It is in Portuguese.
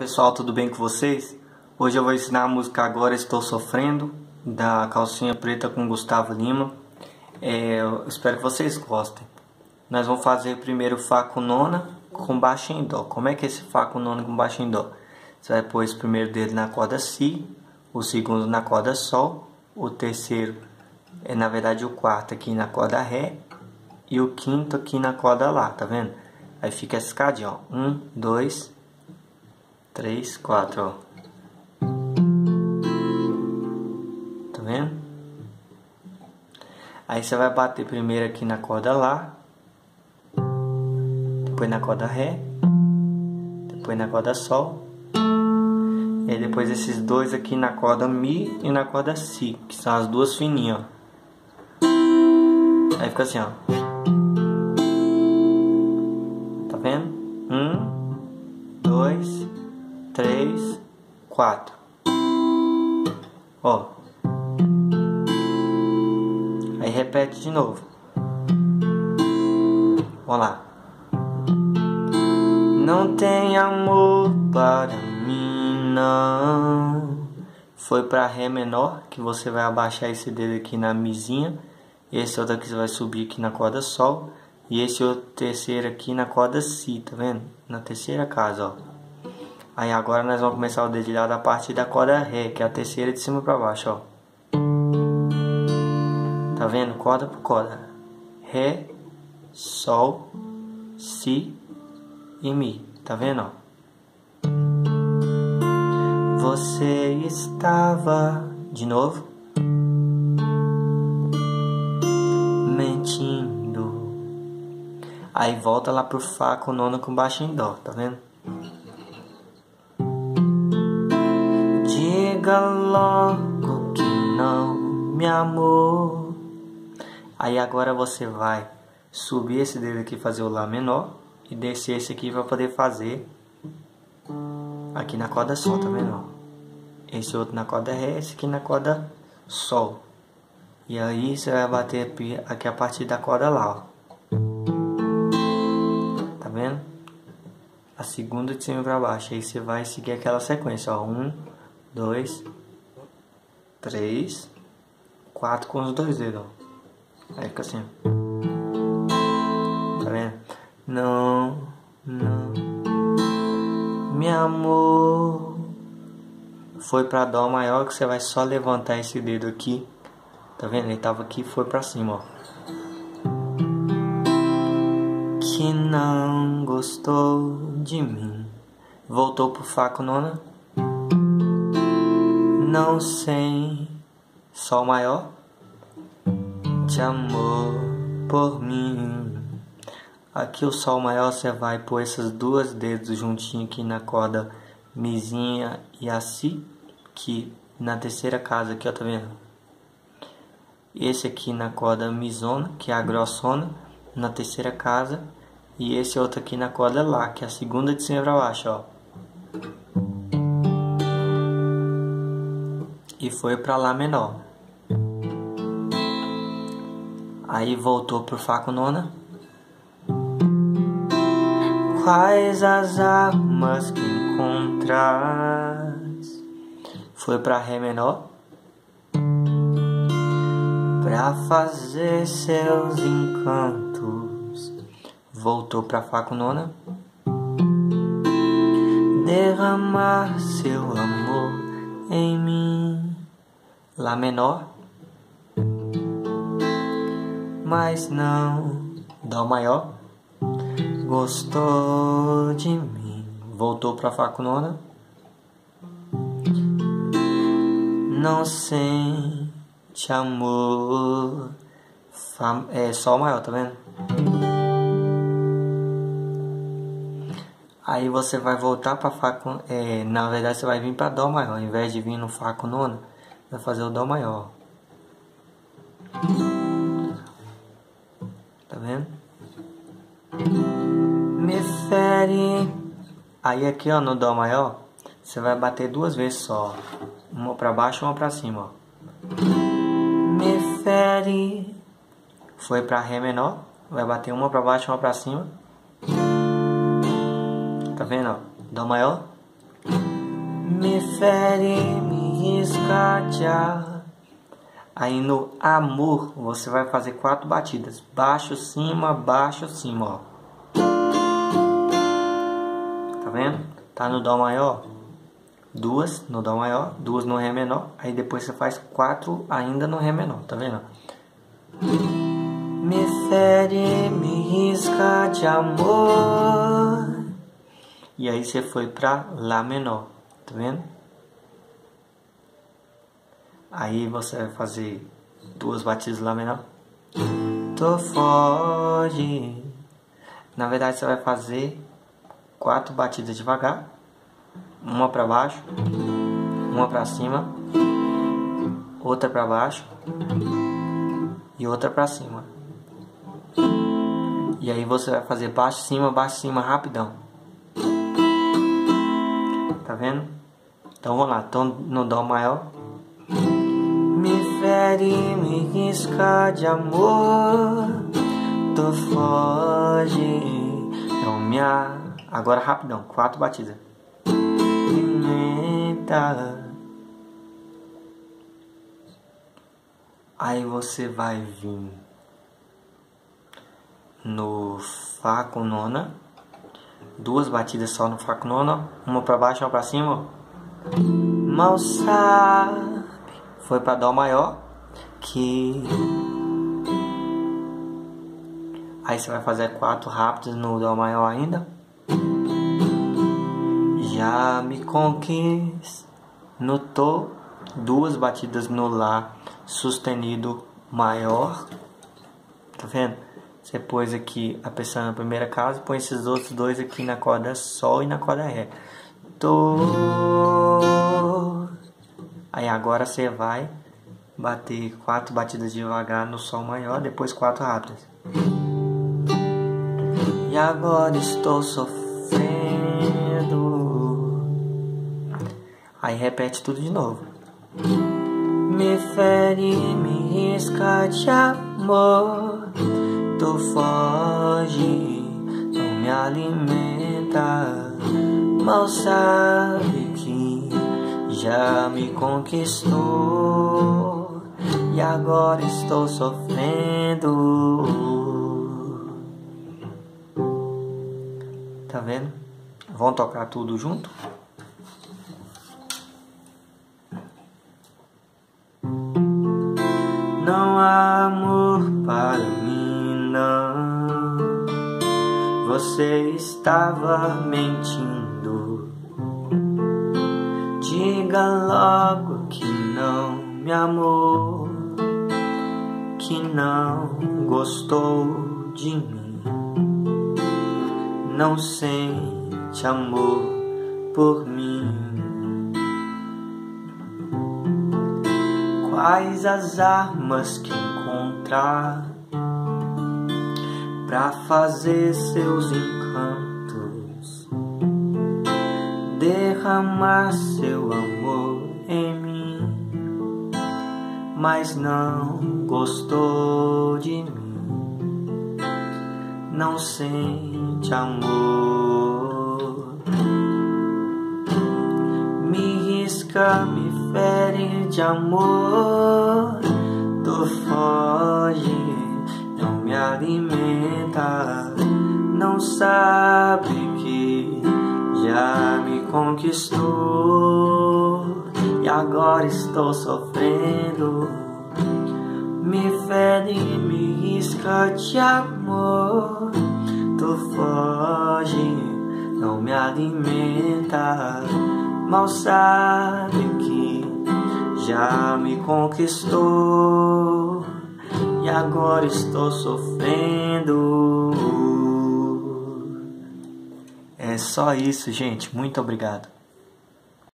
pessoal, tudo bem com vocês? Hoje eu vou ensinar a música Agora Estou Sofrendo, da Calcinha Preta com Gustavo Lima. É, espero que vocês gostem. Nós vamos fazer primeiro Fá com nona com baixo em Dó. Como é que é esse Fá com nona com baixo em Dó? Você vai pôr esse primeiro dedo na corda Si, o segundo na corda Sol, o terceiro é na verdade o quarto aqui na corda Ré e o quinto aqui na corda Lá, tá vendo? Aí fica essa escadinha, ó. Um, dois, três, quatro, ó. Tá vendo? Aí você vai bater primeiro aqui na corda Lá, depois na corda Ré, depois na corda Sol, e depois esses dois aqui na corda Mi e na corda Si, que são as duas fininhas, ó. Aí fica assim, ó. Ó. Aí repete de novo. Vamos lá. Não tem amor para mim, não. Foi para Ré menor, que você vai abaixar esse dedo aqui na mizinha. Esse outro aqui você vai subir aqui na corda Sol. E esse outro terceiro aqui na corda Si, tá vendo? Na terceira casa, ó. Aí agora nós vamos começar o dedilhado a partir da corda Ré, que é a terceira de cima para baixo, ó. Tá vendo? Corda por corda. Ré, Sol, Si e Mi. Tá vendo, ó? Você estava de novo mentindo. Aí volta lá pro Fá com nona com baixo em Dó, tá vendo? Diga logo que não me amou. Aí agora você vai subir esse dedo aqui fazer o Lá menor e descer esse aqui para poder fazer aqui na corda Sol, tá vendo? Esse outro na corda Ré, esse aqui na corda Sol. E aí você vai bater aqui a partir da corda Lá, ó. Tá vendo? A segunda de cima para baixo. Aí você vai seguir aquela sequência, ó. Um, dois, três, quatro com os dois dedos. Aí fica assim, Tá vendo? Não, não. Meu amor. Foi para Dó maior que você vai só levantar esse dedo aqui Tá vendo? Ele tava aqui foi pra cima, ó. Que não gostou de mim. Voltou pro Fá com nona. Não sei. Sol maior. Te amor por mim. Aqui o Sol maior você vai pôr esses duas dedos juntinho aqui na corda Mizinha e a Si. Que na terceira casa aqui, ó, tá vendo? esse aqui na corda misona, que é a grossona, na terceira casa, e esse outro aqui na corda lá, que é a segunda de cima para baixo, ó. E foi para lá menor. Aí voltou pro Fá com nona. Quais as armas que encontras? Foi para Ré menor pra fazer seus encantos. Voltou pra Fá com nona. Derramar seu amor em mim. Lá menor. Mas não. Dó maior. Gostou de mim. Voltou pra Fá com nona. Não sei te amor. Fá, é Sol maior, tá vendo? Aí você vai voltar para Fá com. É, na verdade, você vai vir para Dó maior. Ao invés de vir no Fá com nona, vai fazer o Dó maior. Tá vendo? Me fere. Aí aqui, ó, no Dó maior, você vai bater duas vezes só. Uma para baixo, uma para cima, ó me fere. Foi para Ré menor. Vai bater uma para baixo, uma para cima. Tá vendo? Ó? Dó maior. me fere, me escatear. Aí no amor você vai fazer quatro batidas: baixo, cima, baixo, cima, ó. Tá vendo? Tá no dó maior. Duas no dó maior, duas no ré menor. Aí depois você faz quatro ainda no ré menor, tá vendo? Me fere, me risca de amor. E aí você foi pra Lá menor, tá vendo? Aí você vai fazer duas batidas Lá menor. Tu foge. Na verdade você vai fazer quatro batidas devagar. Uma para baixo, uma para cima, outra para baixo e outra para cima. E aí você vai fazer baixo, cima, baixo, cima, rapidão. Tá vendo? Então vamos lá, então no Dó maior. Fere, me risca de amor, tu foge, não me Agora rapidão, quatro batidas. Pimenta. Aí você vai vir no Fá com nona, duas batidas só no Fá com nona, uma para baixo, uma para cima. Mal sabe, foi para Dó maior, que aí você vai fazer quatro rápidos no Dó maior ainda. Já me conquist, notou duas batidas no Lá sustenido maior, tá vendo? Você pôs aqui a pessoa na primeira casa, põe esses outros dois aqui na corda Sol e na corda Ré. Tô. Aí agora você vai bater quatro batidas devagar no Sol maior, depois quatro rápidas. E agora estou sofrendo. Aí repete tudo de novo. Me fere, me risca de amor tu foge, não me alimenta. Mal sabe que já me conquistou e agora estou sofrendo. Tá vendo? Vamos tocar tudo junto? Não há amor para mim não, você estava mentindo. Diga logo que não me amou, que não gostou de mim, não sente amor por mim. Quais as armas que encontrar? para fazer seus encantos, derramar seu amor em mim, mas não gostou de mim, não sente amor. Me risca, me fere de amor, tu foge me alimenta, não sabe que já me conquistou e agora estou sofrendo. Me fere, me risca de amor, tu foge, não me alimenta, mal sabe que já me conquistou e agora estou sofrendo. É só isso, gente. Muito obrigado.